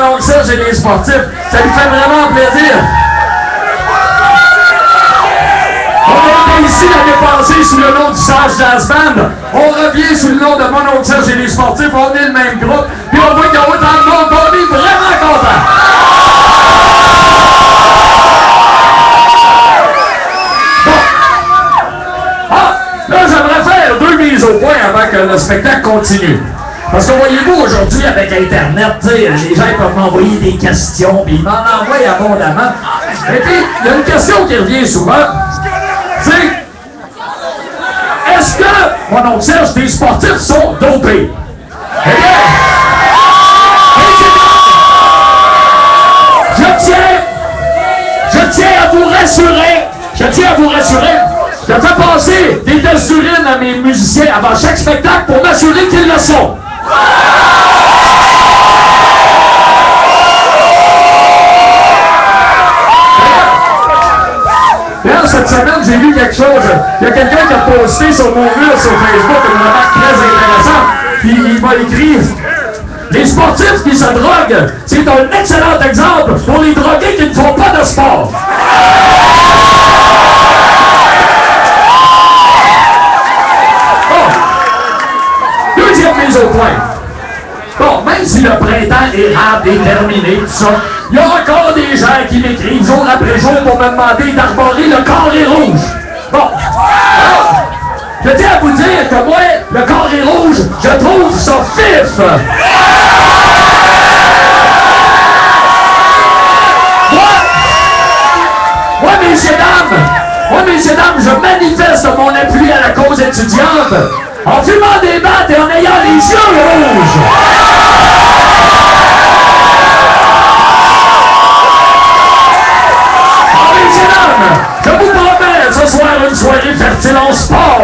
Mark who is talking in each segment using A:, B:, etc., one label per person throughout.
A: mon oncle Serge et les sportifs. Ça nous fait vraiment plaisir. On était ici l'année passée sous le nom du Sage Jazz Band. On revient sous le nom de mon oncle et les sportifs. On est le même groupe. Puis on voit qu'il y a autant de monde. On est vraiment content. Ah, là, j'aimerais faire deux mises au point avant que le spectacle continue. Parce que voyez-vous, aujourd'hui, avec Internet, les gens peuvent m'envoyer des questions, puis ils m'en envoient abondamment. Et puis, il y a une question qui revient souvent. C'est est-ce que, mon oncle Serge, des sportifs sont dopés? Eh bien, je tiens, je tiens à vous rassurer, je tiens à vous rassurer, je fais passer des tests d'urine à mes musiciens avant chaque spectacle pour m'assurer qu'ils le sont. Cette semaine, j'ai vu quelque chose. Il y a quelqu'un qui a posté sur mon mur sur Facebook une remarque très intéressante. Il m'a écrit Les sportifs qui se droguent, c'est un excellent exemple pour les drogués qui ne font pas de sport. Au point. Bon, même si le printemps est terminé, tout ça, il y a encore des gens qui m'écrivent jour après jour pour me demander d'arborer le carré rouge. Bon. Je tiens à vous dire que moi, le carré rouge, je trouve ça fif. Moi, messieurs, dames, moi, messieurs, dames, je manifeste mon appui à la cause étudiante en fumant des battes et en ayant les yeux rouges. Allez, je vous promets ce soir une soirée fertile en sport,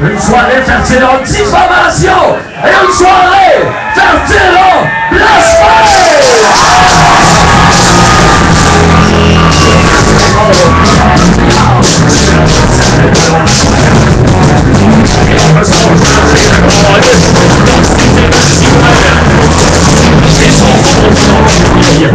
A: une soirée fertile en diffamation et une soirée fertile en blasphémie. Yeah.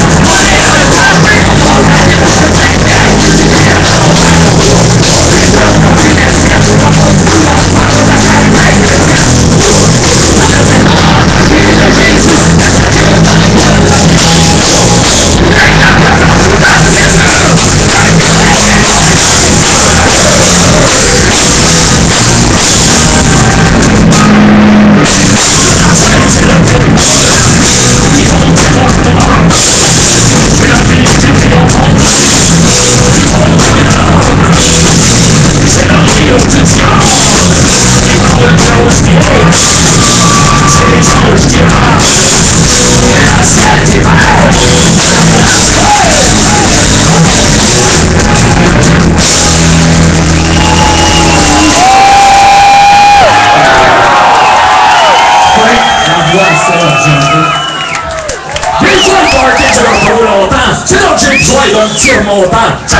A: 三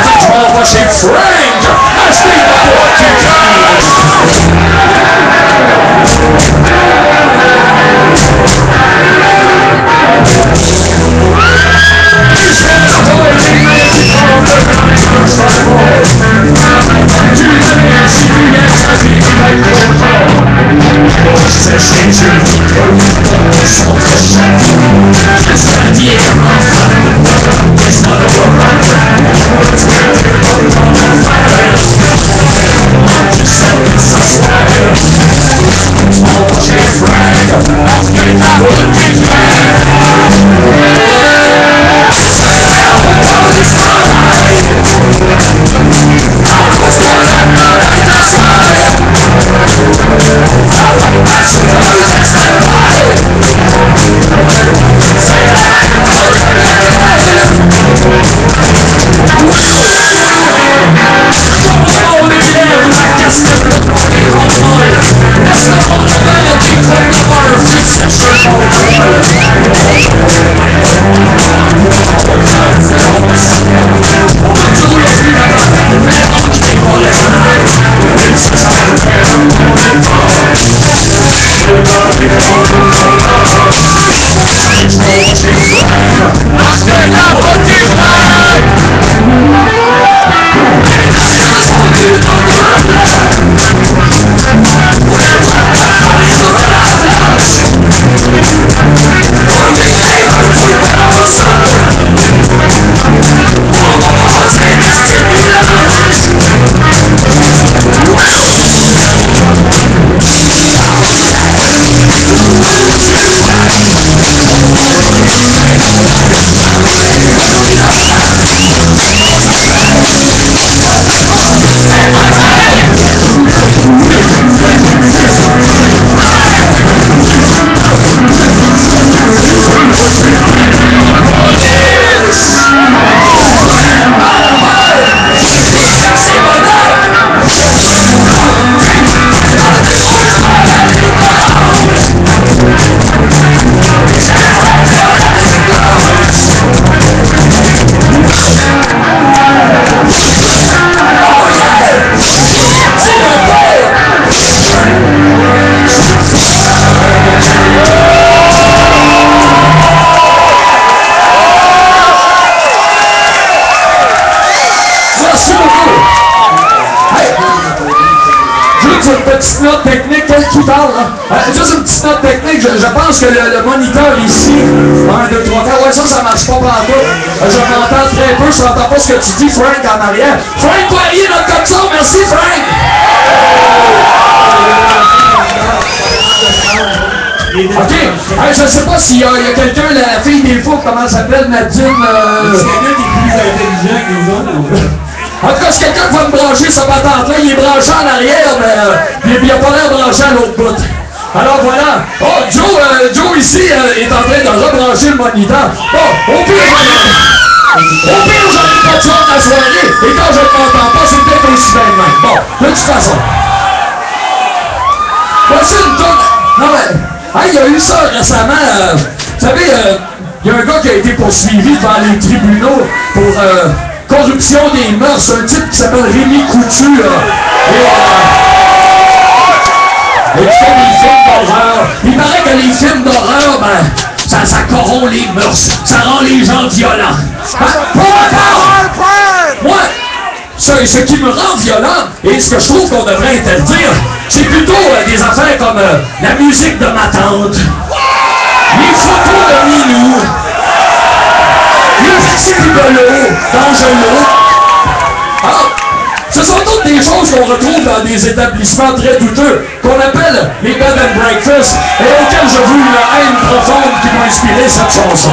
A: pense que le, le moniteur ici, 1, 2, 3, 4, ouais, ça, ça marche pas partout. Euh, je m'entends très peu, je n'entends pas ce que tu dis, Frank, en arrière. Frank Poirier, notre comme ça, merci, Frank! Ok, Hey, je sais pas s'il y a, il y a quelqu'un, la fille des fous, comment elle s'appelle, Nadine? euh, En tout cas, si quelqu'un va me brancher sa patente-là, il est branché en arrière, mais euh, il- il n'a pas l'air branché à l'autre bout. Alors voilà. Oh, Joe, euh, Joe ici euh, est en train de rebrancher le moniteur. Bon, au pire, j'en ai- au pire, j'en ai pas de son la soirée, et quand je ne m'entends pas, c'est peut-être aussi bien même. Bon, de toute façon. Voici une tonne. Non, mais, hey, il y a eu ça récemment. euh, vous savez, il y a un gars qui a été poursuivi devant les tribunaux pour corruption des mœurs. Un type qui s'appelle Rémi Coutu. là. Et, euh, et qui fait des films d'horreur. Il paraît que les films d'horreur, ben, ça, ça corrompt les mœurs. Ça rend les gens violents. Ben, encore! Moi, ce, ce qui me rend violent, et ce que je trouve qu'on devrait interdire, c'est plutôt euh, des affaires comme euh, la musique de ma tante, les photos de Milou, les petits rigolos d'Angelo. Ce sont toutes des choses qu'on retrouve dans des établissements très douteux, qu'on appelle les bed and breakfast, et auxquels je veux la haine profonde qui m'a inspiré cette chanson.